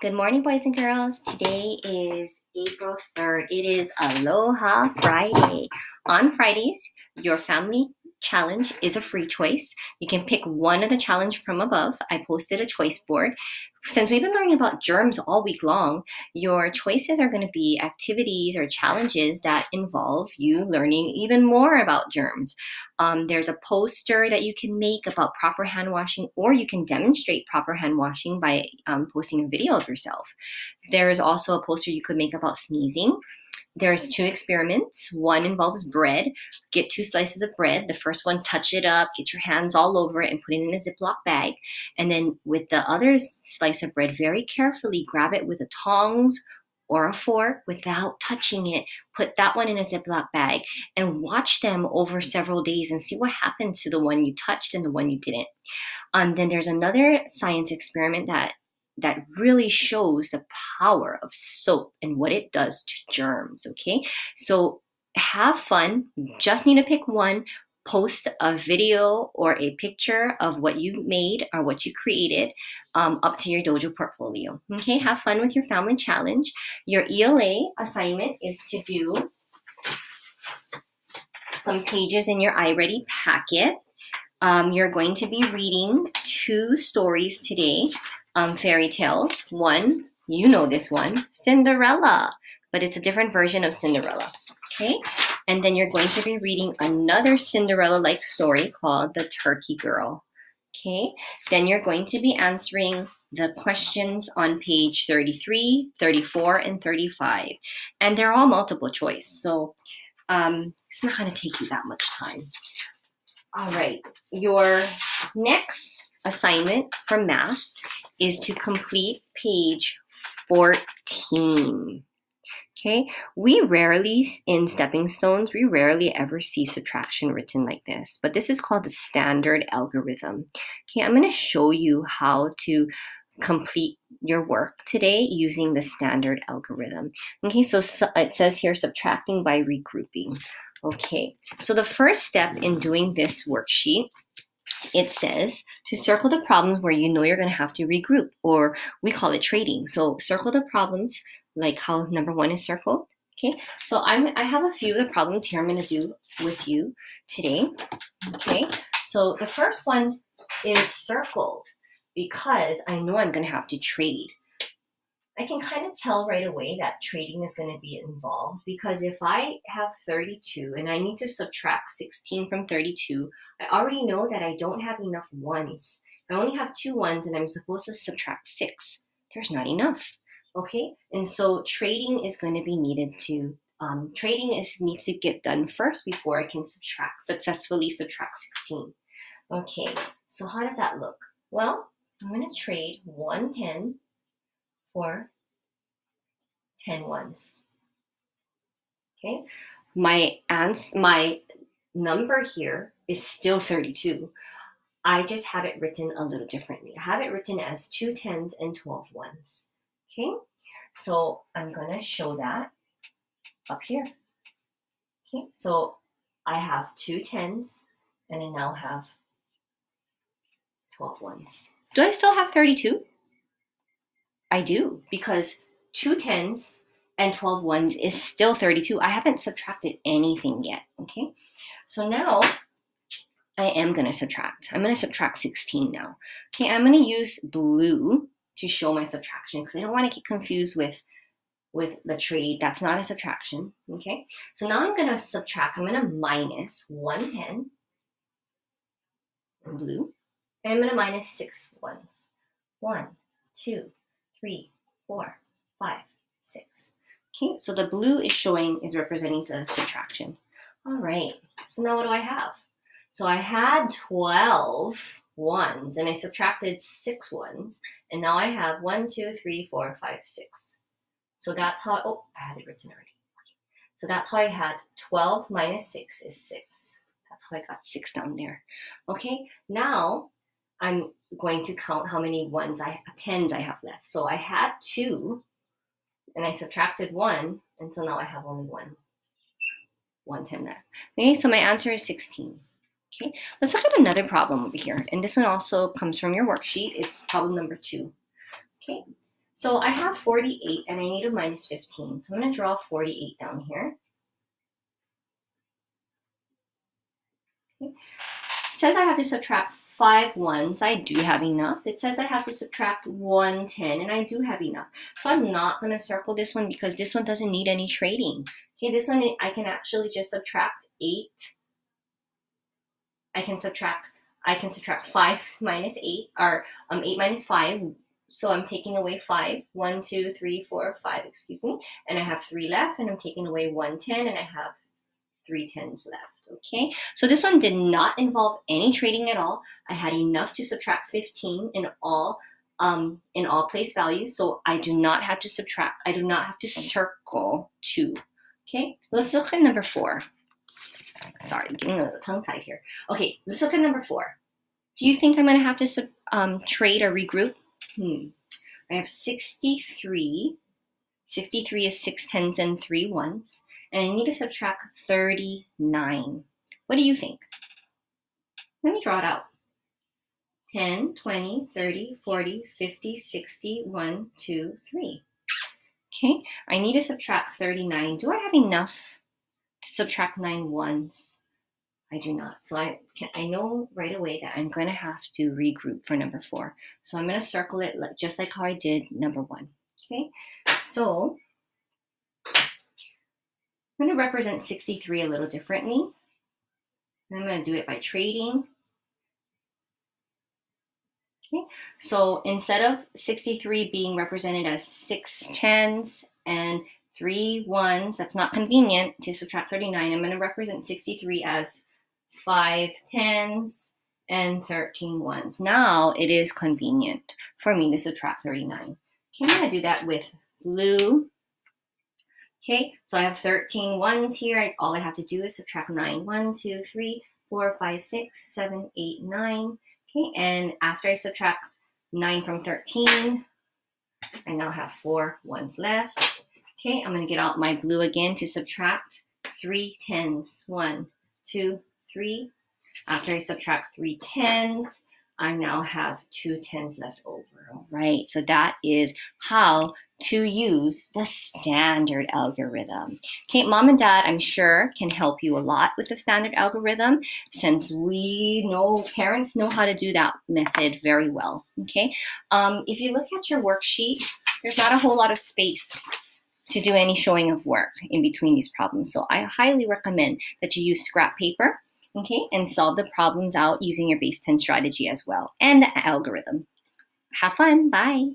Good morning, boys and girls. Today is April 3rd. It is Aloha Friday. On Fridays, your family challenge is a free choice. You can pick one of the challenge from above. I posted a choice board. Since we've been learning about germs all week long, your choices are going to be activities or challenges that involve you learning even more about germs. Um, there's a poster that you can make about proper hand washing, or you can demonstrate proper hand washing by um, posting a video of yourself. There is also a poster you could make about sneezing there's two experiments. One involves bread. Get two slices of bread. The first one, touch it up, get your hands all over it, and put it in a Ziploc bag. And then with the other slice of bread, very carefully grab it with a tongs or a fork without touching it. Put that one in a Ziploc bag and watch them over several days and see what happens to the one you touched and the one you didn't. Um, then there's another science experiment that that really shows the power of soap and what it does to germs. Okay, so have fun. Just need to pick one. Post a video or a picture of what you made or what you created um, up to your dojo portfolio. Okay, have fun with your family challenge. Your ELA assignment is to do some pages in your iReady packet. Um, you're going to be reading two stories today um, fairy tales. One, you know this one, Cinderella, but it's a different version of Cinderella. Okay, and then you're going to be reading another Cinderella-like story called The Turkey Girl. Okay, then you're going to be answering the questions on page 33, 34, and 35. And they're all multiple choice, so um, it's not going to take you that much time. All right, your next assignment from math is to complete page 14. Okay, we rarely, in stepping stones, we rarely ever see subtraction written like this, but this is called the standard algorithm. Okay, I'm going to show you how to complete your work today using the standard algorithm. Okay, so, so it says here subtracting by regrouping. Okay, so the first step in doing this worksheet it says to circle the problems where you know you're going to have to regroup, or we call it trading. So circle the problems like how number one is circled. Okay, so I'm I have a few of the problems here I'm going to do with you today. Okay, so the first one is circled because I know I'm going to have to trade. I can kind of tell right away that trading is going to be involved because if I have 32 and I need to subtract 16 from 32, I already know that I don't have enough ones. I only have two ones and I'm supposed to subtract six. There's not enough. Okay, and so trading is going to be needed to um, trading is needs to get done first before I can subtract successfully subtract 16. Okay, so how does that look? Well, I'm going to trade 110 for 10 ones. Okay, my ans my number here is still 32. I just have it written a little differently. I have it written as two tens and 12 ones. Okay, so I'm gonna show that up here. Okay, so I have two tens and I now have 12 ones. Do I still have 32? I do because two tens and 12 ones is still 32. I haven't subtracted anything yet, okay? So now I am going to subtract. I'm going to subtract 16 now. Okay, I'm going to use blue to show my subtraction because I don't want to get confused with with the trade. That's not a subtraction, okay? So now I'm going to subtract. I'm going to minus 1 10 in blue, and I'm going to minus 6 ones. 1, 2, three, four, five, six. Okay, so the blue is showing, is representing the subtraction. All right, so now what do I have? So I had 12 ones and I subtracted six ones. And now I have one, two, three, four, five, six. So that's how, oh, I had it written already. So that's how I had 12 minus 6 is 6. That's how I got 6 down there. Okay, now I'm going to count how many ones I tens I have left. So I had two, and I subtracted one, and so now I have only one. One ten left. Okay, so my answer is 16. Okay, let's look at another problem over here. And this one also comes from your worksheet. It's problem number two. Okay, So I have 48 and I need a minus 15. So I'm going to draw 48 down here. Okay. It says I have to subtract five ones. I do have enough. It says I have to subtract 110, and I do have enough. So I'm not going to circle this one because this one doesn't need any trading. Okay, this one I can actually just subtract 8. I can subtract I can subtract 5 minus 8, or um, 8 minus 5, so I'm taking away 5. 1, 2, 3, 4, 5, excuse me. And I have 3 left, and I'm taking away 110, and I have three tens left. Okay, so this one did not involve any trading at all. I had enough to subtract 15 in all um, in all place values, so I do not have to subtract. I do not have to circle 2. Okay, let's look at number 4. Sorry, getting a little tongue tied here. Okay, let's look at number 4. Do you think I'm going to have to um, trade or regroup? Hmm. I have 63. 63 is six tens and 3 ones. And I need to subtract 39. What do you think? Let me draw it out. 10, 20, 30, 40, 50, 60, 1, 2, 3. Okay, I need to subtract 39. Do I have enough to subtract 9 ones? I do not. So I can, I know right away that I'm going to have to regroup for number 4. So I'm going to circle it just like how I did number 1. Okay, so I'm going to represent 63 a little differently. I'm going to do it by trading. Okay, so instead of 63 being represented as six tens and three ones, that's not convenient to subtract 39. I'm going to represent 63 as five tens and 13 ones. Now it is convenient for me to subtract 39. Okay, I'm going to do that with blue Okay, so I have 13 ones here. All I have to do is subtract 9. 1, 2, 3, 4, 5, 6, 7, 8, 9. Okay, and after I subtract 9 from 13, I now have 4 ones left. Okay, I'm going to get out my blue again to subtract 3 tens. 1, 2, 3. After I subtract 3 tens, I now have two tens left over. All right, so that is how to use the standard algorithm. Okay, mom and dad, I'm sure, can help you a lot with the standard algorithm since we know parents know how to do that method very well. Okay, um, if you look at your worksheet, there's not a whole lot of space to do any showing of work in between these problems. So I highly recommend that you use scrap paper okay, and solve the problems out using your base 10 strategy as well and the algorithm. Have fun. Bye.